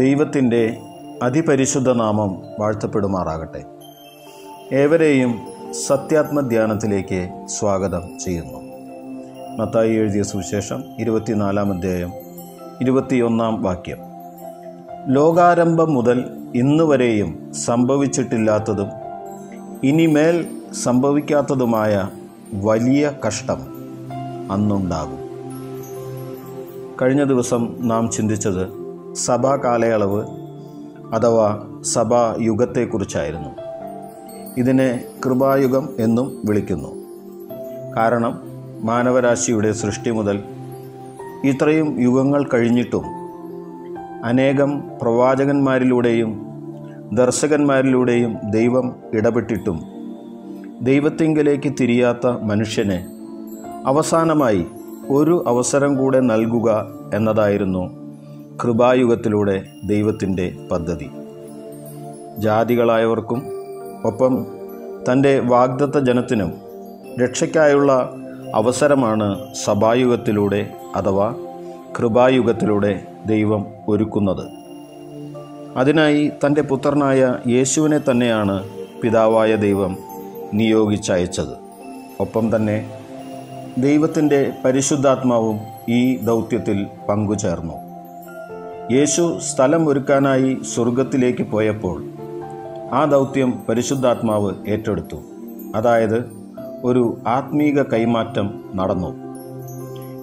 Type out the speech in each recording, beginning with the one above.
ദൈവത്തിന്റെ അതിപരിശുദ്ധ നാമം വാഴ്ത്തപ്പെടുമാറാകട്ടെ. ഏവരെയും സത്യാത്മധ്യാനത്തിലേക്ക് സ്വാഗതം ചെയ്യുന്നു. മത്തായി എഴുതിയ സുവിശേഷം ഇരുപത്തിനാലാം അധ്യായം ഇരുപത്തിയൊന്നാം വാക്യം. ലോകാരംഭം മുതൽ ഇന്നുവരെയും സംഭവിച്ചിട്ടില്ലാത്തതും ഇനിമേൽ സംഭവിക്കാത്തതുമായ വലിയ കഷ്ടം അന്നുണ്ടാകും. കഴിഞ്ഞ ദിവസം നാം ചിന്തിച്ചത് സഭാ കാലയളവ് അഥവാ സഭാ യുഗത്തെക്കുറിച്ചായിരുന്നു. ഇതിനെ കൃപായുഗം എന്നും വിളിക്കുന്നു. കാരണം മാനവരാശിയുടെ സൃഷ്ടി മുതൽ ഇത്രയും യുഗങ്ങൾ കഴിഞ്ഞിട്ടും അനേകം പ്രവാചകന്മാരിലൂടെയും ദർശകന്മാരിലൂടെയും ദൈവം ഇടപെട്ടിട്ടും ദൈവത്തിങ്കിലേക്ക് തിരിയാത്ത മനുഷ്യനെ അവസാനമായി ഒരു അവസരം കൂടെ നൽകുക എന്നതായിരുന്നു കൃപായുഗത്തിലൂടെ ദൈവത്തിന്റെ പദ്ധതി. ജാതികളായവർക്കും ഒപ്പം തന്റെ വാഗ്ദത്ത ജനത്തിനും രക്ഷയ്ക്കായുള്ള അവസരമാണ് സഭായുഗത്തിലൂടെ അഥവാ കൃപായുഗത്തിലൂടെ ദൈവം ഒരുക്കുന്നത്. അതിനായി തന്റെ പുത്രനായ യേശുവിനെ തന്നെയാണ് പിതാവായ ദൈവം നിയോഗിച്ചയച്ചത്. ഒപ്പം തന്നെ ദൈവത്തിന്റെ പരിശുദ്ധാത്മാവും ഈ ദൗത്യത്തിൽ പങ്കുചേർന്നു. യേശു സ്ഥലം ഒരുക്കാനായി സ്വർഗത്തിലേക്ക് പോയപ്പോൾ ആ ദൗത്യം പരിശുദ്ധാത്മാവ് ഏറ്റെടുത്തു. അതായത് ഒരു ആത്മീക കൈമാറ്റം നടന്നു.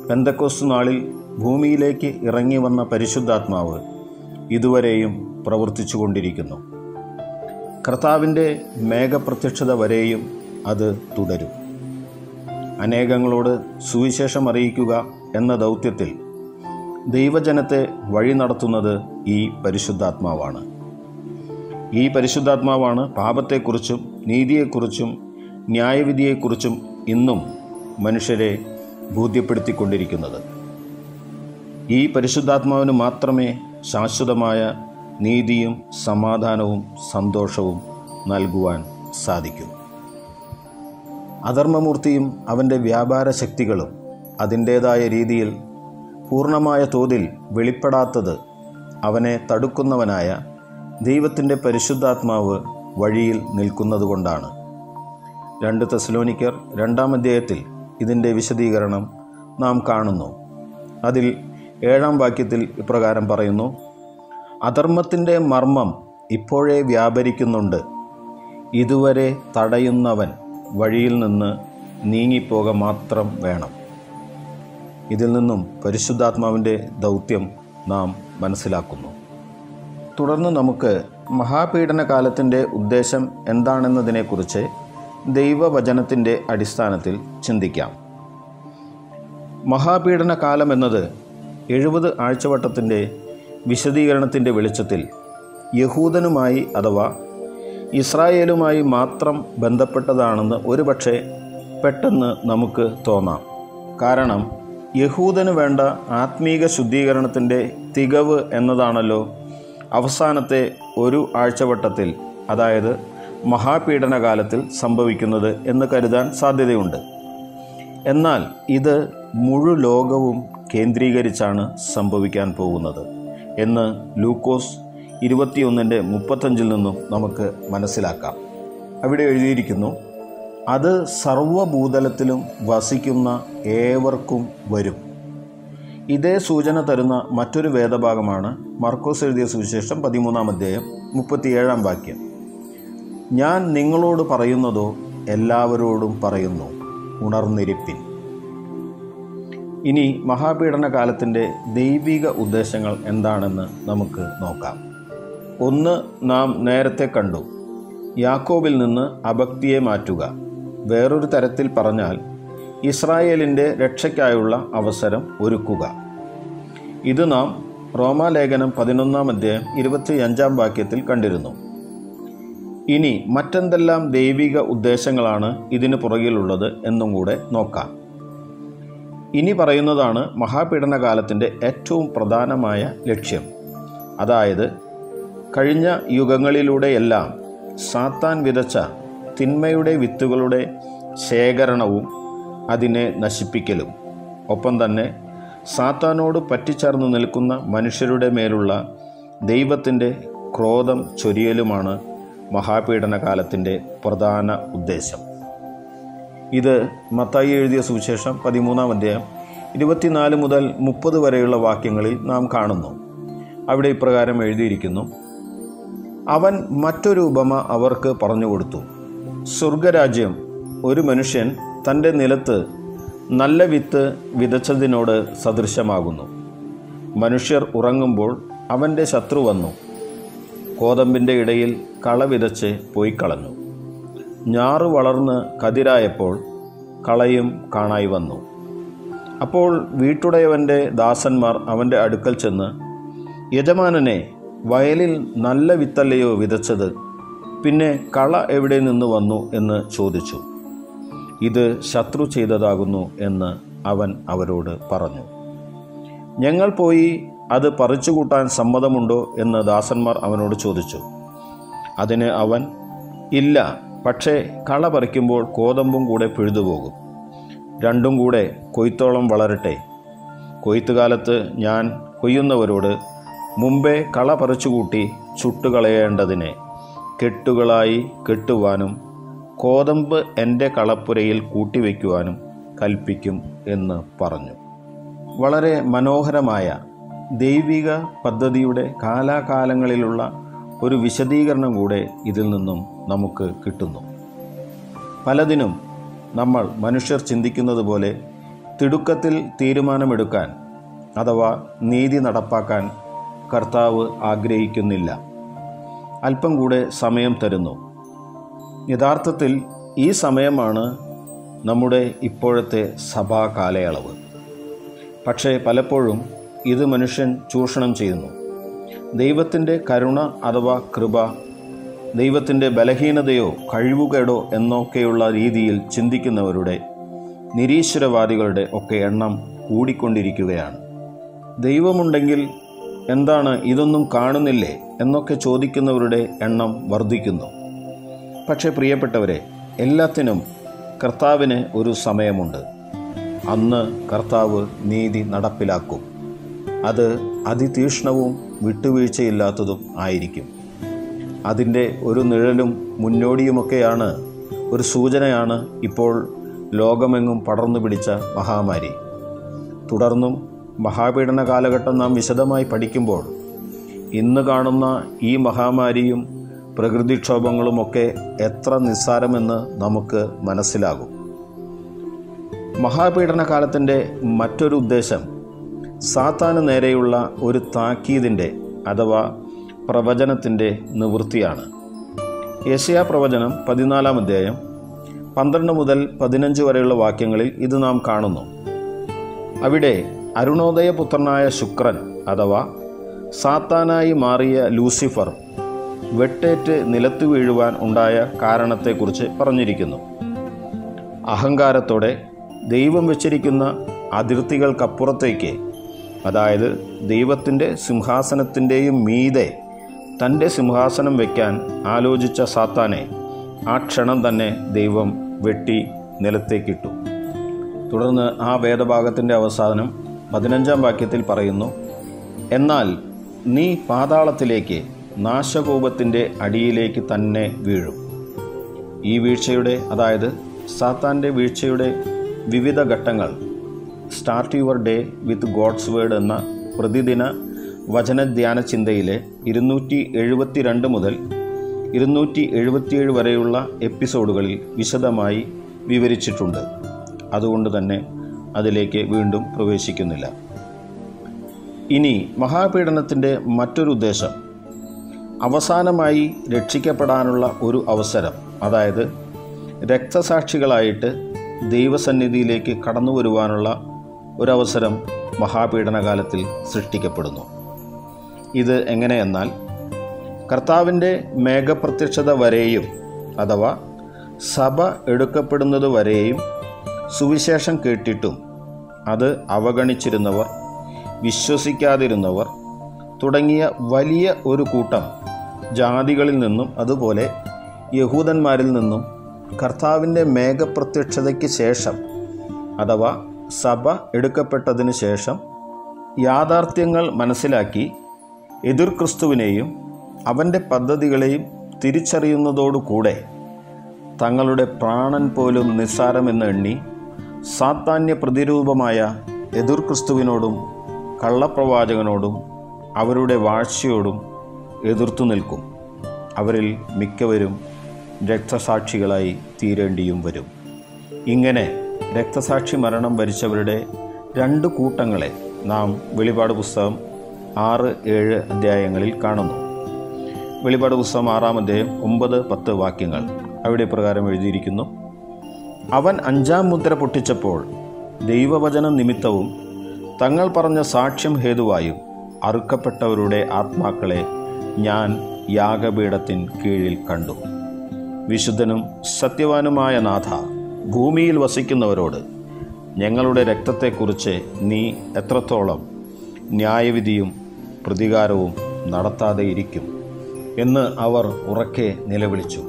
പെന്തക്കോസ് നാളിൽ ഭൂമിയിലേക്ക് ഇറങ്ങി വന്ന പരിശുദ്ധാത്മാവ് ഇതുവരെയും പ്രവർത്തിച്ചു കൊണ്ടിരിക്കുന്നു കർത്താവിന്റെ മേഘപ്രത്യക്ഷത വരെയും അത് തുടരും. അനേകങ്ങളോട് സുവിശേഷം അറിയിക്കുക എന്ന ദൗത്യത്തിൽ ദൈവജനത്തെ വഴി നടത്തുന്നത് ഈ പരിശുദ്ധാത്മാവാണ്. ഈ പരിശുദ്ധാത്മാവാണ് പാപത്തെക്കുറിച്ചും നീതിയെക്കുറിച്ചും ന്യായവിധിയെക്കുറിച്ചും ഇന്നും മനുഷ്യരെ ബോധ്യപ്പെടുത്തിക്കൊണ്ടിരിക്കുന്നത്. ഈ പരിശുദ്ധാത്മാവിന് മാത്രമേ ശാശ്വതമായ നീതിയും സമാധാനവും സന്തോഷവും നൽകുവാൻ സാധിക്കൂ. അധർമ്മമൂർത്തിയും അവന്റെ വ്യാപാര ശക്തികളും അതിന്റേതായ രീതിയിൽ പൂർണമായ തോതിൽ വെളിപ്പെടാത്തത് അവനെ തടുക്കുന്നവനായ ദൈവത്തിന്റെ പരിശുദ്ധാത്മാവ് വഴിയിൽ നിൽക്കുന്നതുകൊണ്ടാണ്. രണ്ട് തെസലോനിക്കർ രണ്ടാം അധ്യായത്തിൽ ഇതിന്റെ വിശദീകരണം നാം കാണുന്നു. അതിൽ ഏഴാം വാക്യത്തിൽ ഇപ്രകാരം പറയുന്നു അധർമ്മത്തിന്റെ മർമ്മം ഇപ്പോഴേ വ്യാപരിക്കുന്നുണ്ട്. ഇതുവരെ തടയുന്നവൻ വഴിയിൽ നിന്ന് നീങ്ങിപ്പോക മാത്രം വേണം. ഇതിൽ നിന്നും പരിശുദ്ധാത്മാവിന്റെ ദൗത്യം നാം മനസ്സിലാക്കുന്നു. തുടർന്ന് നമുക്ക് മഹാപീഡന കാലത്തിന്റെ ഉദ്ദേശം എന്താണെന്നതിനെക്കുറിച്ച് ദൈവവചനത്തിന്റെ അടിസ്ഥാനത്തിൽ ചിന്തിക്കാം. മഹാപീഡനകാലം എന്നത് എഴുപത് ആഴ്ചവട്ടത്തിന്റെ വിശദീകരണത്തിന്റെ വെളിച്ചത്തിൽ യഹൂദനുമായി അഥവാ ഇസ്രായേലുമായി മാത്രം ബന്ധപ്പെട്ടതാണെന്ന് ഒരുപക്ഷെ പെട്ടെന്ന് നമുക്ക് തോന്നാം. കാരണം യഹൂദന് വേണ്ട ആത്മീക ശുദ്ധീകരണത്തിന്റെ തികവ് എന്നതാണല്ലോ അവസാനത്തെ ഒരു ആഴ്ചവട്ടത്തിൽ അതായത് മഹാപീഡനകാലത്തിൽ സംഭവിക്കുന്നത് എന്ന് കരുതാൻ സാധ്യതയുണ്ട്. എന്നാൽ ഇത് മുഴു ലോകവും കേന്ദ്രീകരിച്ചാണ് സംഭവിക്കാൻ പോകുന്നത് എന്ന് ലൂക്കോസ് ഇരുപത്തിയൊന്നിന്റെ മുപ്പത്തഞ്ചിൽ നിന്നും നമുക്ക് മനസ്സിലാക്കാം. അവിടെ എഴുതിയിരിക്കുന്നു അത് സർവഭൂതലത്തിലും വസിക്കുന്ന ഏവർക്കും വരും. ഇതേ സൂചന തരുന്ന മറ്റൊരു വേദഭാഗമാണ് മർക്കോസ് എഴുതിയ സുവിശേഷം പതിമൂന്നാം അധ്യായം മുപ്പത്തിയേഴാം വാക്യം. ഞാൻ നിങ്ങളോട് പറയുന്നതോ എല്ലാവരോടും പറയുന്നു ഉണർന്നിരിപ്പിൻ. ഇനി മഹാപീഡന കാലത്തിന്റെ ദൈവിക ഉദ്ദേശങ്ങൾ എന്താണെന്ന് നമുക്ക് നോക്കാം. ഒന്ന് നാം നേരത്തെ കണ്ടു യാക്കോബിൽ നിന്ന് അഭക്തിയെ മാറ്റുക. വേറൊരു തരത്തിൽ പറഞ്ഞാൽ ഇസ്രായേലിന്റെ രക്ഷയ്ക്കായുള്ള അവസരം ഒരുക്കുക. ഇത് നാം റോമാലേഖനം പതിനൊന്നാം അധ്യായം ഇരുപത്തിയഞ്ചാം വാക്യത്തിൽ കണ്ടിരുന്നു. ഇനി മറ്റെന്തെല്ലാം ദൈവിക ഉദ്ദേശങ്ങളാണ് ഇതിന് പുറകിലുള്ളത് എന്നും കൂടെ നോക്കാം. ഇനി പറയുന്നതാണ് മഹാപീഡനകാലത്തിന്റെ ഏറ്റവും പ്രധാനമായ ലക്ഷ്യം. അതായത് കഴിഞ്ഞ യുഗങ്ങളിലൂടെയെല്ലാം സാത്താൻ വിതച്ച തിന്മയുടെ വിത്തുകളുടെ ശേഖരണവും അതിനെ നശിപ്പിക്കലും. ഒപ്പം തന്നെ സാത്താനോട് പറ്റിച്ചേർന്ന് നിൽക്കുന്ന മനുഷ്യരുടെ മേലുള്ള ദൈവത്തിന്റെ ക്രോധം ചൊരിയലുമാണ് മഹാപീഡന കാലത്തിന്റെ പ്രധാന ഉദ്ദേശം. ഇത് മത്തായി എഴുതിയ സുവിശേഷം പതിമൂന്നാം അധ്യായം ഇരുപത്തിനാല് മുതൽ മുപ്പത് വരെയുള്ള വാക്യങ്ങളിൽ നാം കാണുന്നു. അവിടെ ഇപ്രകാരം എഴുതിയിരിക്കുന്നു. അവൻ മറ്റൊരു ഉപമ അവർക്ക് പറഞ്ഞു കൊടുത്തു. സ്വർഗരാജ്യം ഒരു മനുഷ്യൻ തന്റെ നിലത്ത് നല്ല വിത്ത് വിതച്ചതിനോട് സദൃശമാകുന്നു. മനുഷ്യർ ഉറങ്ങുമ്പോൾ അവന്റെ ശത്രു വന്നു. കോതമ്പിന്റെ ഇടയിൽ കള വിതച്ച് പോയി കളഞ്ഞു ഞാറ് വളർന്ന് കതിരായപ്പോൾ കളയും കാണായി വന്നു. അപ്പോൾ വീട്ടുടയവന്റെ ദാസന്മാർ അവന്റെ അടുക്കൽ ചെന്ന് യജമാനനെ വയലിൽ നല്ല വിത്തല്ലയോ വിതച്ചത്? പിന്നെ കള എവിടെ നിന്ന് വന്നു എന്ന് ചോദിച്ചു. ഇത് ശത്രു ചെയ്തതാകുന്നു എന്ന് അവൻ അവരോട് പറഞ്ഞു. ഞങ്ങൾ പോയി അത് പറിച്ചുകൂട്ടാൻ സമ്മതമുണ്ടോ എന്ന് ദാസന്മാർ അവനോട് ചോദിച്ചു. അതിന് അവൻ ഇല്ല പക്ഷേ കള പറിക്കുമ്പോൾ കോതമ്പും കൂടെ പിഴുതുപോകും രണ്ടും കൂടെ കൊയ്ത്തോളം വളരട്ടെ. കൊയ്ത്തുകാലത്ത് ഞാൻ കൊയ്യുന്നവരോട് മുമ്പേ കള പറിച്ചുകൂട്ടി ചുട്ടുകളയേണ്ടതിനെ. കെട്ടുകളായി കെട്ടുവാനും കോതമ്പ് എന്റെ കളപ്പുരയിൽ കൂട്ടിവെക്കുവാനും കൽപ്പിക്കും എന്ന് പറഞ്ഞു. വളരെ മനോഹരമായ ദൈവിക പദ്ധതിയുടെ കാലാകാലങ്ങളിലുള്ള ഒരു വിശദീകരണം കൂടെ ഇതിൽ നിന്നും നമുക്ക് കിട്ടുന്നു. പലതിനും നമ്മൾ മനുഷ്യർ ചിന്തിക്കുന്നത് പോലെ തിടുക്കത്തിൽ തീരുമാനമെടുക്കാൻ അഥവാ നീതി നടപ്പാക്കാൻ കർത്താവ് ആഗ്രഹിക്കുന്നില്ല. അല്പം കൂടെ സമയം തരുന്നു. യഥാർത്ഥത്തിൽ ഈ സമയമാണ് നമ്മുടെ ഇപ്പോഴത്തെ സഭാ കാലയളവ്. പക്ഷേ പലപ്പോഴും ഇത് മനുഷ്യൻ ചൂഷണം ചെയ്യുന്നു. ദൈവത്തിന്റെ കരുണ അഥവാ കൃപ ദൈവത്തിന്റെ ബലഹീനതയോ കഴിവുകേടോ എന്നൊക്കെയുള്ള രീതിയിൽ ചിന്തിക്കുന്നവരുടെ നിരീശ്വരവാദികളുടെ ഒക്കെ എണ്ണം കൂടിക്കൊണ്ടിരിക്കുകയാണ്. ദൈവമുണ്ടെങ്കിൽ എന്താണ് ഇതൊന്നും കാണുന്നില്ലേ എന്നൊക്കെ ചോദിക്കുന്നവരുടെ എണ്ണം വർദ്ധിക്കുന്നു. പക്ഷേ പ്രിയപ്പെട്ടവരെ എല്ലാത്തിനും കർത്താവിന് ഒരു സമയമുണ്ട്. അന്ന് കർത്താവ് നീതി നടപ്പിലാക്കും. അത് അതിതീക്ഷ്ണവും വിട്ടുവീഴ്ചയില്ലാത്തതും ആയിരിക്കും. അതിന്റെ ഒരു നിഴലും മുന്നോടിയുമൊക്കെയാണ് ഒരു സൂചനയാണ് ഇപ്പോൾ ലോകമെങ്ങും പടർന്നു പിടിച്ച മഹാമാരി. തുടർന്നും മഹാപീഡന കാലഘട്ടം നാം വിശദമായി പഠിക്കുമ്പോൾ ഇന്ന് കാണുന്ന ഈ മഹാമാരിയും പ്രകൃതിക്ഷോഭങ്ങളുമൊക്കെ എത്ര നിസ്സാരമെന്ന് നമുക്ക് മനസ്സിലാകും. മഹാപീഡന കാലത്തിന്റെ മറ്റൊരു ഉദ്ദേശം സാത്താന് നേരെയുള്ള ഒരു താക്കീതിന്റെ അഥവാ പ്രവചനത്തിന്റെ നിവൃത്തിയാണ്. യശയാ പ്രവചനം പതിനാലാം അധ്യായം പന്ത്രണ്ട് മുതൽ പതിനഞ്ച് വരെയുള്ള വാക്യങ്ങളിൽ ഇത് നാം കാണുന്നു. അവിടെ അരുണോദയ പുത്രനായ ശുക്രൻ അഥവാ സാത്താനായി മാറിയ ലൂസിഫർ വെട്ടേറ്റ് നിലത്തു വീഴുവാൻ ഉണ്ടായ കാരണത്തെക്കുറിച്ച് പറഞ്ഞിരിക്കുന്നു. അഹങ്കാരത്തോടെ ദൈവം വെച്ചിരിക്കുന്ന അതിർത്തികൾക്കപ്പുറത്തേക്ക് അതായത് ദൈവത്തിന്റെ സിംഹാസനത്തിന്റെയും മീതെ തന്റെ സിംഹാസനം വയ്ക്കാൻ ആലോചിച്ച സാത്താനെ ആ ക്ഷണം തന്നെ ദൈവം വെട്ടി നിലത്തേക്കിട്ടു. തുടർന്ന് ആ വേദഭാഗത്തിന്റെ അവസാനം പതിനഞ്ചാം വാക്യത്തിൽ പറയുന്നു എന്നാൽ നീ പാതാളത്തിലേക്ക് നാശകോപത്തിന്റെ അടിയിലേക്ക് തന്നെ വീഴും. ഈ വീഴ്ചയുടെ അതായത് സാത്താന്റെ വീഴ്ചയുടെ വിവിധ ഘട്ടങ്ങൾ start your day with God's word എന്ന പ്രതിദിന വചനധ്യാന ചിന്തയിലെ ഇരുന്നൂറ്റി എഴുപത്തി രണ്ട് മുതൽ ഇരുന്നൂറ്റി എഴുപത്തിയേഴ് വരെയുള്ള എപ്പിസോഡുകളിൽ വിശദമായി വിവരിച്ചിട്ടുണ്ട്. അതുകൊണ്ട് തന്നെ അതിലേക്ക് വീണ്ടും പ്രവേശിക്കുന്നില്ല. ഇനി മഹാപീഡനത്തിന്റെ മറ്റൊരു ഉദ്ദേശം അവസാനമായി രക്ഷിക്കപ്പെടാനുള്ള ഒരു അവസരം അതായത് രക്തസാക്ഷികളായിട്ട് ദൈവസന്നിധിയിലേക്ക് കടന്നു വരുവാനുള്ള ഒരവസരം മഹാപീഡനകാലത്തിൽ സൃഷ്ടിക്കപ്പെടുന്നു. ഇത് എങ്ങനെയെന്നാൽ കർത്താവിന്റെ മേഘപ്രത്യക്ഷത വരെയും അഥവാ സഭ എടുക്കപ്പെടുന്നത് വരെയും സുവിശേഷം കേട്ടിട്ടും അത് അവഗണിച്ചിരുന്നവർ വിശ്വസിക്കാതിരുന്നവർ തുടങ്ങിയ വലിയ ഒരു കൂട്ടം ജാതികളിൽ നിന്നും അതുപോലെ യഹൂദന്മാരിൽ നിന്നും കർത്താവിന്റെ മേഘപ്രത്യക്ഷതയ്ക്ക് ശേഷം അഥവാ സഭ എടുക്കപ്പെട്ടതിന് ശേഷം യാഥാർത്ഥ്യങ്ങൾ മനസ്സിലാക്കി എതിർ ക്രിസ്തുവിനെയും അവന്റെ പദ്ധതികളെയും തിരിച്ചറിയുന്നതോടുകൂടെ തങ്ങളുടെ പ്രാണൻ പോലും നിസ്സാരമെന്ന് എണ്ണി സാത്താന്യ പ്രതിരൂപമായ എതിർ ക്രിസ്തുവിനോടും കള്ളപ്രവാചകനോടും അവരുടെ വാഴ്ചയോടും എതിർത്തു നിൽക്കും. അവരിൽ മിക്കവരും രക്തസാക്ഷികളായി തീരേണ്ടിയും വരും. ഇങ്ങനെ രക്തസാക്ഷി മരണം വരിച്ചവരുടെ രണ്ട് കൂട്ടങ്ങളെ നാം വെളിപാട് പുസ്തകം ആറ് ഏഴ് അധ്യായങ്ങളിൽ കാണുന്നു. വെളിപാട് പുസ്തകം ആറാം അധ്യായം ഒമ്പത് പത്ത് വാക്യങ്ങൾ അവിടെ പ്രകാരം എഴുതിയിരിക്കുന്നു. അവൻ അഞ്ചാം മുദ്ര പൊട്ടിച്ചപ്പോൾ ദൈവവചനം നിമിത്തവും തങ്ങൾ പറഞ്ഞ സാക്ഷ്യം ഹേതുവായും അറുക്കപ്പെട്ടവരുടെ ആത്മാക്കളെ ഞാൻ യാഗപീഠത്തിൻ കീഴിൽ കണ്ടു. വിശുദ്ധനും സത്യവാനുമായ നാഥ ഭൂമിയിൽ വസിക്കുന്നവരോട് ഞങ്ങളുടെ രക്തത്തെക്കുറിച്ച് നീ എത്രത്തോളം ന്യായവിധിയും പ്രതികാരവും നടത്താതെയിരിക്കും എന്ന് അവർ ഉറക്കെ നിലവിളിച്ചു.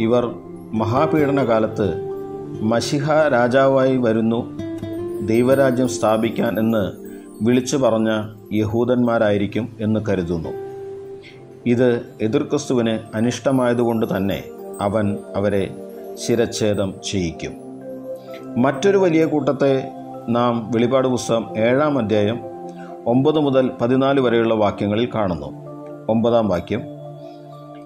ഇവർ മഹാപീഡനകാലത്ത് മഷിഹ രാജാവായി വരുന്നു ദൈവരാജ്യം സ്ഥാപിക്കാൻ എന്ന് വിളിച്ചു പറഞ്ഞ യഹൂദന്മാരായിരിക്കും എന്ന് കരുതുന്നു. ഇത് എതിർക്രിസ്തുവിന് അനിഷ്ടമായതുകൊണ്ട് തന്നെ അവൻ അവരെ ശിരച്ഛേദം ചെയ്യിക്കും. മറ്റൊരു വലിയ കൂട്ടത്തെ നാം വെളിപാട് പുസ്തകം ഏഴാം അധ്യായം ഒമ്പത് മുതൽ പതിനാല് വരെയുള്ള വാക്യങ്ങളിൽ കാണുന്നു. ഒമ്പതാം വാക്യം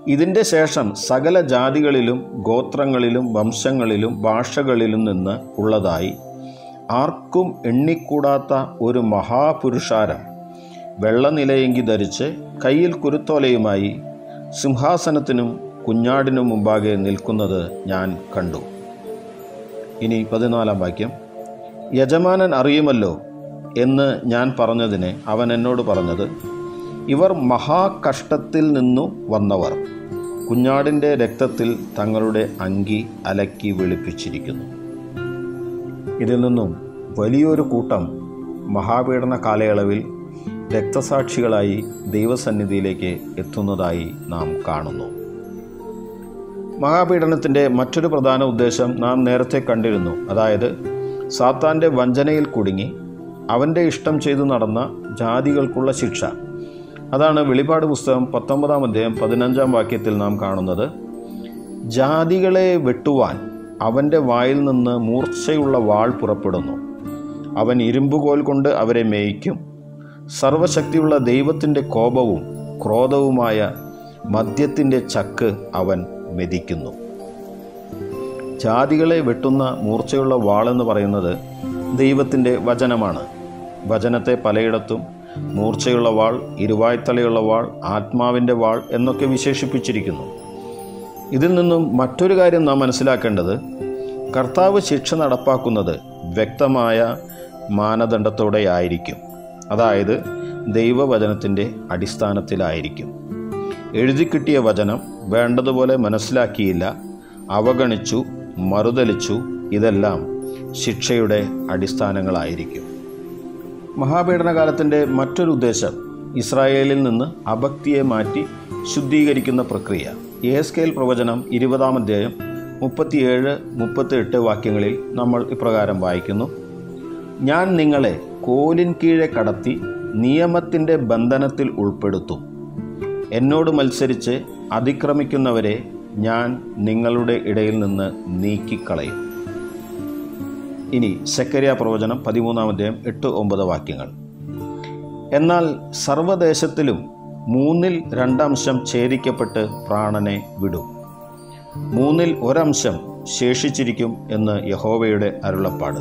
ഇതിന്റെ ശേഷം സകല ജാതികളിലും ഗോത്രങ്ങളിലും വംശങ്ങളിലും ഭാഷകളിലും നിന്ന് ഉള്ളതായി ആർക്കും എണ്ണിക്കൂടാത്ത ഒരു മഹാപുരുഷാരം. വെള്ളനിലയെങ്കി ധരിച്ച് കയ്യിൽ കുരുത്തോലയുമായി സിംഹാസനത്തിനും കുഞ്ഞാടിനും മുമ്പാകെ നിൽക്കുന്നത് ഞാൻ കണ്ടു. ഇനി പതിനാലാം വാക്യം. യജമാനൻ അറിയുമല്ലോ എന്ന് ഞാൻ പറഞ്ഞതിനെ അവൻ എന്നോട് പറഞ്ഞത് ഇവർ മഹാകഷ്ടത്തിൽ നിന്നു വന്നവർ. കുഞ്ഞാടിന്റെ രക്തത്തിൽ തങ്ങളുടെ അങ്കി അലക്കി വെളുപ്പിച്ചിരിക്കുന്നു. ഇതിൽ നിന്നും വലിയൊരു കൂട്ടം മഹാപീഡന കാലയളവിൽ രക്തസാക്ഷികളായി ദൈവസന്നിധിയിലേക്ക് എത്തുന്നതായി നാം കാണുന്നു. മഹാപീഡനത്തിന്റെ മറ്റൊരു പ്രധാന ഉദ്ദേശം നാം നേരത്തെ കണ്ടിരുന്നു. അതായത് സാത്താന്റെ വഞ്ചനയിൽ കുടുങ്ങി അവന്റെ ഇഷ്ടം ചെയ്തു നടന്ന ജാതികൾക്കുള്ള ശിക്ഷ. അതാണ് വെളിപാട് പുസ്തകം പത്തൊമ്പതാം അധ്യായം പതിനഞ്ചാം വാക്യത്തിൽ നാം കാണുന്നത്. ജാതികളെ വെട്ടുവാൻ അവന്റെ വായിൽ നിന്ന് മൂർച്ചയുള്ള വാൾ പുറപ്പെടുന്നു. അവൻ ഇരുമ്പുകോൽ കൊണ്ട് അവരെ മേയ്ക്കും. സർവശക്തിയുള്ള ദൈവത്തിന്റെ കോപവും ക്രോധവുമായ മദ്യത്തിന്റെ ചക്ക് അവൻ മെതിക്കുന്നു. ജാതികളെ വെട്ടുന്ന മൂർച്ചയുള്ള വാളെന്ന് പറയുന്നത് ദൈവത്തിന്റെ വചനമാണ്. വചനത്തെ പലയിടത്തും മൂർച്ചയുള്ള വാൾ ഇരുവായ്ത്തലയുള്ള വാൾ ആത്മാവിന്റെ വാൾ എന്നൊക്കെ വിശേഷിപ്പിച്ചിരിക്കുന്നു. ഇതിൽ നിന്നും മറ്റൊരു കാര്യം നാം മനസ്സിലാക്കേണ്ടത് കർത്താവ് ശിക്ഷ നടപ്പാക്കുന്നത് വ്യക്തമായ മാനദണ്ഡത്തോടെയായിരിക്കും അതായത് ദൈവവചനത്തിന്റെ അടിസ്ഥാനത്തിലായിരിക്കും. എഴുതി കിട്ടിയ വചനം വേണ്ടതുപോലെ മനസ്സിലാക്കിയില്ല അവഗണിച്ചു മറുതലിച്ചു ഇതെല്ലാം ശിക്ഷയുടെ അടിസ്ഥാനങ്ങളായിരിക്കും. മഹാപീഡനകാലത്തിന്റെ മറ്റൊരു ഉദ്ദേശം ഇസ്രായേലിൽ നിന്ന് അഭക്തിയെ മാറ്റി ശുദ്ധീകരിക്കുന്ന പ്രക്രിയ. എസ്കേൽ പ്രവചനം ഇരുപതാം അധ്യായം മുപ്പത്തിയേഴ് മുപ്പത്തിയെട്ട് വാക്യങ്ങളിൽ നമ്മൾ ഇപ്രകാരം വായിക്കുന്നു. ഞാൻ നിങ്ങളെ കോലിൻ കീഴെ കടത്തി നിയമത്തിന്റെ ബന്ധനത്തിൽ ഉൾപ്പെടുത്തും. എന്നോട് മത്സരിച്ച് അതിക്രമിക്കുന്നവരെ ഞാൻ നിങ്ങളുടെ ഇടയിൽ നിന്ന് നീക്കിക്കളയും. ഇനി സെക്കരിയ പ്രവചനം പതിമൂന്നാം അധ്യായം എട്ട് ഒമ്പത് വാക്യങ്ങൾ. എന്നാൽ സർവദേശത്തിലും മൂന്നിൽ രണ്ടംശം ഛേദിക്കപ്പെട്ട് പ്രാണനെ വിടും. മൂന്നിൽ ഒരംശം ശേഷിച്ചിരിക്കും എന്ന് യഹോവയുടെ അരുളപ്പാട്.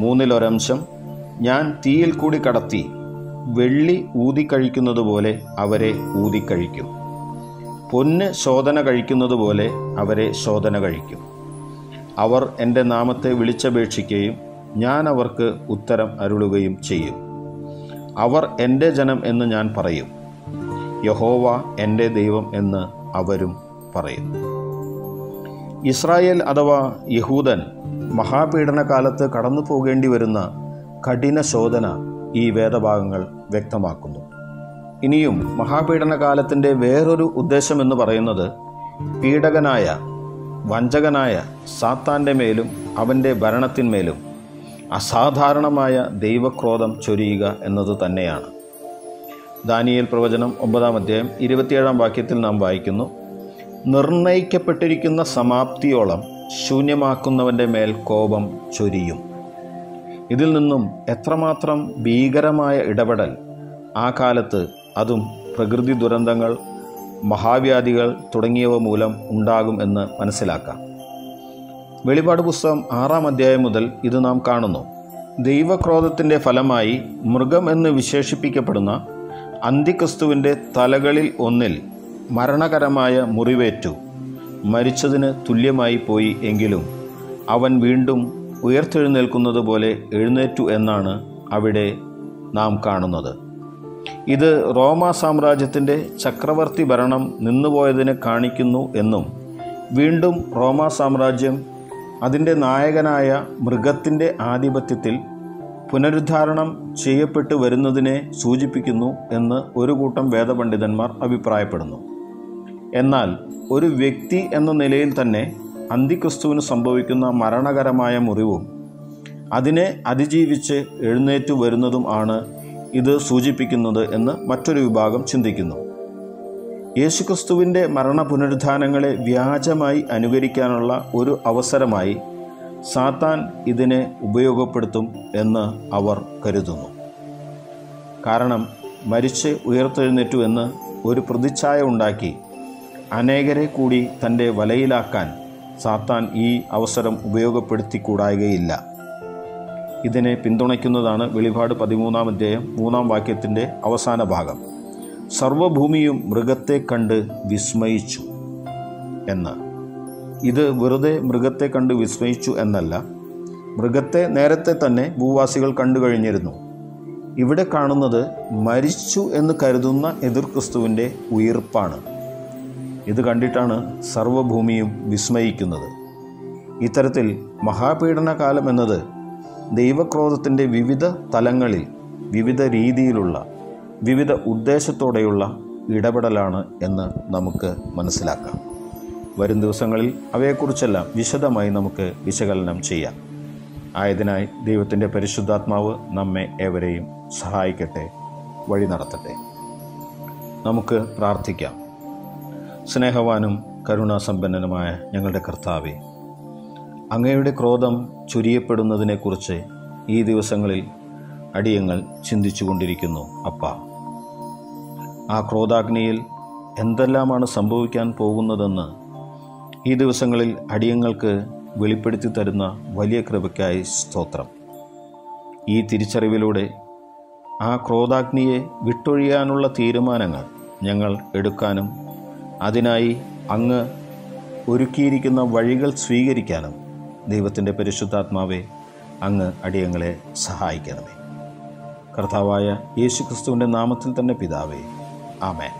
മൂന്നിൽ ഒരംശം ഞാൻ തീയിൽ കൂടി കടത്തി വെള്ളി ഊതിക്കഴിക്കുന്നത് പോലെ അവരെ ഊതിക്കഴിക്കും പൊന്ന് ശോധന കഴിക്കുന്നത് പോലെ അവരെ ശോധന കഴിക്കും. അവർ എന്റെ നാമത്തെ വിളിച്ചപേക്ഷിക്കുകയും ഞാൻ അവർക്ക് ഉത്തരം അരുളുകയും ചെയ്യും. അവർ എന്റെ ജനം എന്ന് ഞാൻ പറയും. യഹോവ എന്റെ ദൈവം എന്ന് അവരും പറയും. ഇസ്രായേൽ അഥവാ യഹൂദൻ മഹാപീഡനകാലത്ത് കടന്നു പോകേണ്ടി വരുന്ന കഠിന ശോധന ഈ വേദഭാഗങ്ങൾ വ്യക്തമാക്കുന്നു. ഇനിയും മഹാപീഡനകാലത്തിന്റെ വേറൊരു ഉദ്ദേശമെന്ന് പറയുന്നത് പീഡകനായ വഞ്ചകനായ സാത്താന്റെ മേലും അവന്റെ ഭരണത്തിന്മേലും അസാധാരണമായ ദൈവക്രോധം ചൊരിയുക എന്നത് തന്നെയാണ്. ദാനിയേൽ പ്രവചനം ഒമ്പതാം അധ്യായം ഇരുപത്തിയേഴാം വാക്യത്തിൽ നാം വായിക്കുന്നു നിർണയിക്കപ്പെട്ടിരിക്കുന്ന സമാപ്തിയോളം ശൂന്യമാക്കുന്നവന്റെ മേൽ കോപം ചൊരിയും. ഇതിൽ നിന്നും എത്രമാത്രം ഭീകരമായ ഇടപെടൽ ആ കാലത്ത് അതും പ്രകൃതി ദുരന്തങ്ങൾ മഹാവ്യാധികൾ തുടങ്ങിയവ മൂലം ഉണ്ടാകും എന്ന് മനസ്സിലാക്കാം. വെളിപാട് പുസ്തകം ആറാം അധ്യായം മുതൽ ഇത് നാം കാണുന്നു. ദൈവക്രോധത്തിന്റെ ഫലമായി മൃഗം എന്ന് വിശേഷിപ്പിക്കപ്പെടുന്ന അന്തിക്രിസ്തുവിന്റെ തലകളിൽ ഒന്നിൽ മരണകരമായ മുറിവേറ്റു. മരിച്ചതിന് തുല്യമായി പോയി എങ്കിലും അവൻ വീണ്ടും ഉയർത്തെഴുന്നേൽക്കുന്നത് പോലെ എഴുന്നേറ്റു എന്നാണ് അവിടെ നാം കാണുന്നത്. ഇത് റോമ സാമ്രാജ്യത്തിന്റെ ചക്രവർത്തി ഭരണം നിന്നുപോയതിനെ കാണിക്കുന്നു എന്നും വീണ്ടും റോമ സാമ്രാജ്യം അതിന്റെ നായകനായ മൃഗത്തിന്റെ ആധിപത്യത്തിൽ പുനരുദ്ധാരണം ചെയ്യപ്പെട്ടു വരുന്നതിനെ സൂചിപ്പിക്കുന്നു എന്ന് ഒരു കൂട്ടം വേദപണ്ഡിതന്മാർ അഭിപ്രായപ്പെടുന്നു. എന്നാൽ ഒരു വ്യക്തി എന്ന നിലയിൽ തന്നെ അന്തിക്രിസ്തുവിന് സംഭവിക്കുന്ന മരണകരമായ മുറിവും അതിനെ അതിജീവിച്ച് എഴുന്നേറ്റു വരുന്നതും ആണ് ഇത് സൂചിപ്പിക്കുന്നത് എന്ന് മറ്റൊരു വിഭാഗം ചിന്തിക്കുന്നു. യേശുക്രിസ്തുവിന്റെ മരണ പുനരുദ്ധാനങ്ങളെ വ്യാജമായി അനുകരിക്കാനുള്ള ഒരു അവസരമായി സാത്താൻ ഇതിനെ ഉപയോഗപ്പെടുത്തും എന്ന് അവർ കരുതുന്നു. കാരണം മരിച്ച് ഉയർത്തെഴുന്നേറ്റു എന്ന് ഒരു പ്രതിച്ഛായ ഉണ്ടാക്കി അനേകരെ കൂടി തന്റെ വലയിലാക്കാൻ സാത്താൻ ഈ അവസരം ഉപയോഗപ്പെടുത്തിക്കൂടായികയില്ല. ഇതിനെ പിന്തുണയ്ക്കുന്നതാണ് വെളിപാട് പതിമൂന്നാം അധ്യായം മൂന്നാം വാക്യത്തിന്റെ അവസാന ഭാഗം. സർവഭൂമിയും മൃഗത്തെ കണ്ട് വിസ്മയിച്ചു എന്ന്. ഇത് വെറുതെ മൃഗത്തെ കണ്ട് വിസ്മയിച്ചു എന്നല്ല. മൃഗത്തെ നേരത്തെ തന്നെ ഭൂവാസികൾ കണ്ടു കഴിഞ്ഞിരുന്നു. ഇവിടെ കാണുന്നത് മരിച്ചു എന്ന് കരുതുന്ന എതിർ ക്രിസ്തുവിന്റെ ഉയർപ്പാണ്. ഇത് കണ്ടിട്ടാണ് സർവഭൂമിയും വിസ്മയിക്കുന്നത്. ഇത്തരത്തിൽ മഹാപീഡനകാലം എന്നത് ദൈവക്രോധത്തിന്റെ വിവിധ തലങ്ങളിൽ വിവിധ രീതിയിലുള്ള വിവിധ ഉദ്ദേശത്തോടെയുള്ള ഇടപെടലാണ് എന്ന് നമുക്ക് മനസ്സിലാക്കാം. വരും ദിവസങ്ങളിൽ അവയെക്കുറിച്ചെല്ലാം വിശദമായി നമുക്ക് വിശകലനം ചെയ്യാം. ആയതിനായി ദൈവത്തിന്റെ പരിശുദ്ധാത്മാവ് നമ്മെ ഏവരെയും സഹായിക്കട്ടെ വഴി നടത്തട്ടെ. നമുക്ക് പ്രാർത്ഥിക്കാം. സ്നേഹവാനും കരുണാസമ്പന്നനുമായ ഞങ്ങളുടെ കർത്താവെ അങ്ങയുടെ ക്രോധം ചുരിയപ്പെടുന്നതിനെക്കുറിച്ച് ഈ ദിവസങ്ങളിൽ അടിയങ്ങൾ ചിന്തിച്ചു കൊണ്ടിരിക്കുന്നു അപ്പ. ആ ക്രോധാഗ്നിയിൽ എന്തെല്ലാമാണ് സംഭവിക്കാൻ പോകുന്നതെന്ന് ഈ ദിവസങ്ങളിൽ അടിയങ്ങൾക്ക് വെളിപ്പെടുത്തി തരുന്ന വലിയ കൃപയ്ക്കായി സ്തോത്രം. ഈ തിരിച്ചറിവിലൂടെ ആ ക്രോധാഗ്നിയെ വിട്ടൊഴിയാനുള്ള തീരുമാനങ്ങൾ ഞങ്ങൾ എടുക്കാനും അതിനായി അങ്ങ് ഒരുക്കിയിരിക്കുന്ന വഴികൾ സ്വീകരിക്കാനും ദൈവത്തിന്റെ പരിശുദ്ധാത്മാവെ അങ്ങ് അടിയങ്ങളെ സഹായിക്കണമേ. കർത്താവായ യേശു ക്രിസ്തുവിന്റെ നാമത്തിൽ തന്നെ പിതാവേ ആമേൻ.